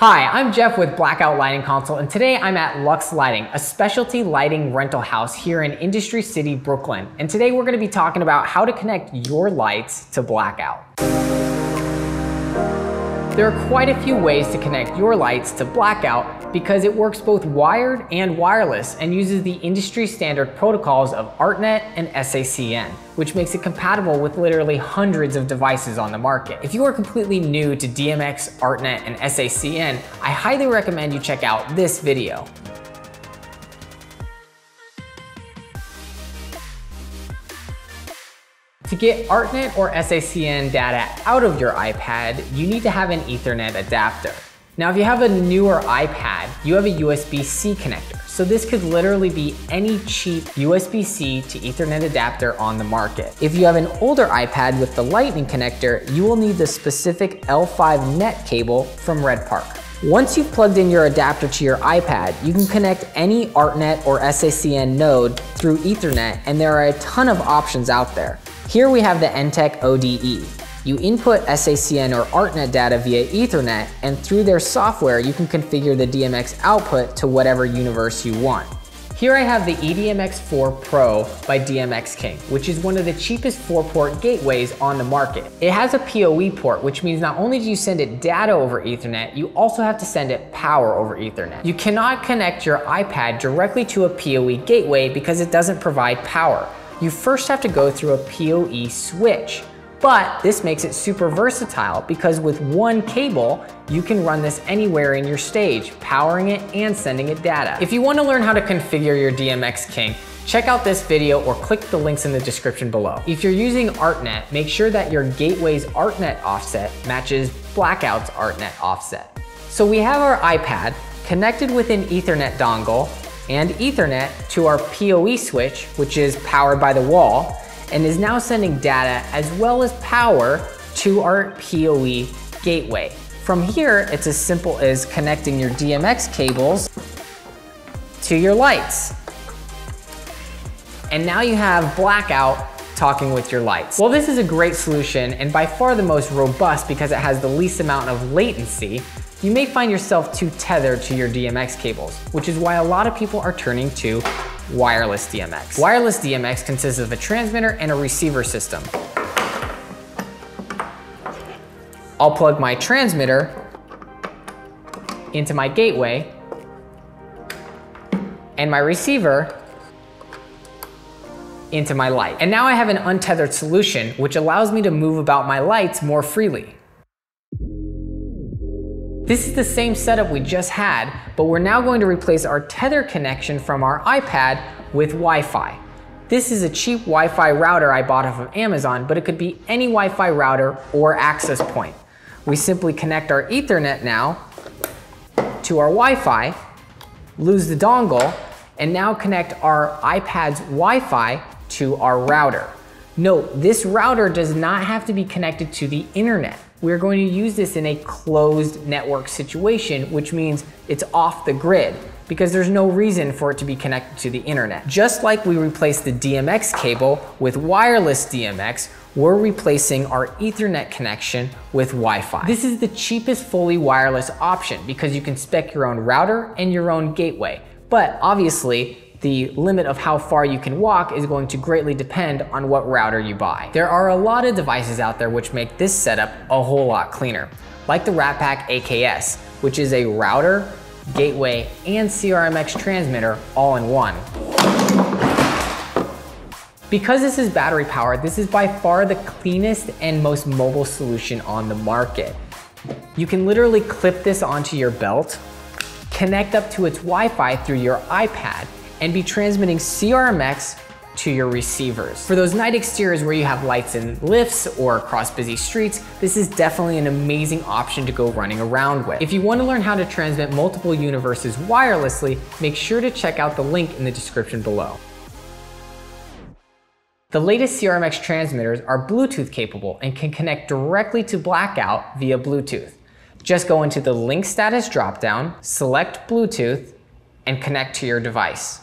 Hi, I'm Jeff with Blackout Lighting Console, and today I'm at Lux Lighting, a specialty lighting rental house here in Industry City, Brooklyn. And today we're gonna be talking about how to connect your lights to blackout. There are quite a few ways to connect your lights to blackout because it works both wired and wireless and uses the industry standard protocols of ArtNet and SACN, which makes it compatible with literally hundreds of devices on the market. If you are completely new to DMX, ArtNet, and SACN, I highly recommend you check out this video. To get ArtNet or SACN data out of your iPad, you need to have an Ethernet adapter. Now, if you have a newer iPad, you have a USB-C connector. So this could literally be any cheap USB-C to Ethernet adapter on the market. If you have an older iPad with the lightning connector, you will need the specific L5 net cable from Redpark. Once you've plugged in your adapter to your iPad, you can connect any ArtNet or SACN node through Ethernet, and there are a ton of options out there. Here we have the Enttec ODE. You input SACN or ArtNet data via Ethernet, and through their software, you can configure the DMX output to whatever universe you want. Here I have the EDMX4 Pro by DMX King, which is one of the cheapest four port gateways on the market. It has a PoE port, which means not only do you send it data over ethernet, you also have to send it power over ethernet. You cannot connect your iPad directly to a PoE gateway because it doesn't provide power you first have to go through a PoE switch. But this makes it super versatile because with one cable, you can run this anywhere in your stage, powering it and sending it data. If you wanna learn how to configure your DMX King, check out this video or click the links in the description below. If you're using ArtNet, make sure that your gateway's ArtNet offset matches Blackout's ArtNet offset. So we have our iPad connected with an ethernet dongle and ethernet to our PoE switch, which is powered by the wall, and is now sending data as well as power to our PoE gateway. From here, it's as simple as connecting your DMX cables to your lights. And now you have blackout talking with your lights. Well, this is a great solution and by far the most robust because it has the least amount of latency you may find yourself too tethered to your DMX cables, which is why a lot of people are turning to wireless DMX. Wireless DMX consists of a transmitter and a receiver system. I'll plug my transmitter into my gateway and my receiver into my light. And now I have an untethered solution, which allows me to move about my lights more freely. This is the same setup we just had, but we're now going to replace our tether connection from our iPad with Wi-Fi. This is a cheap Wi-Fi router I bought off of Amazon, but it could be any Wi-Fi router or access point. We simply connect our ethernet now to our Wi-Fi, lose the dongle, and now connect our iPad's Wi-Fi to our router. Note, this router does not have to be connected to the internet we're going to use this in a closed network situation, which means it's off the grid because there's no reason for it to be connected to the internet. Just like we replaced the DMX cable with wireless DMX, we're replacing our ethernet connection with Wi-Fi. This is the cheapest fully wireless option because you can spec your own router and your own gateway. But obviously, the limit of how far you can walk is going to greatly depend on what router you buy. There are a lot of devices out there which make this setup a whole lot cleaner, like the Ratpac AKS, which is a router, gateway, and CRMX transmitter all in one. Because this is battery powered, this is by far the cleanest and most mobile solution on the market. You can literally clip this onto your belt, connect up to its Wi-Fi through your iPad, and be transmitting CRMX to your receivers. For those night exteriors where you have lights in lifts or across busy streets, this is definitely an amazing option to go running around with. If you wanna learn how to transmit multiple universes wirelessly, make sure to check out the link in the description below. The latest CRMX transmitters are Bluetooth capable and can connect directly to Blackout via Bluetooth. Just go into the link status dropdown, select Bluetooth, and connect to your device.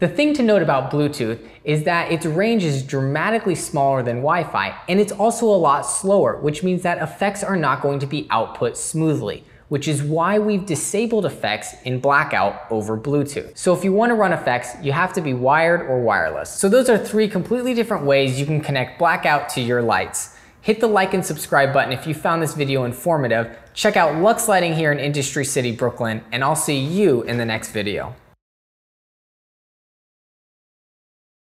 The thing to note about Bluetooth is that its range is dramatically smaller than Wi-Fi, and it's also a lot slower, which means that effects are not going to be output smoothly. which is why we've disabled effects in blackout over Bluetooth. So if you wanna run effects, you have to be wired or wireless. So those are three completely different ways you can connect blackout to your lights. Hit the like and subscribe button if you found this video informative. Check out Lux Lighting here in Industry City, Brooklyn, and I'll see you in the next video.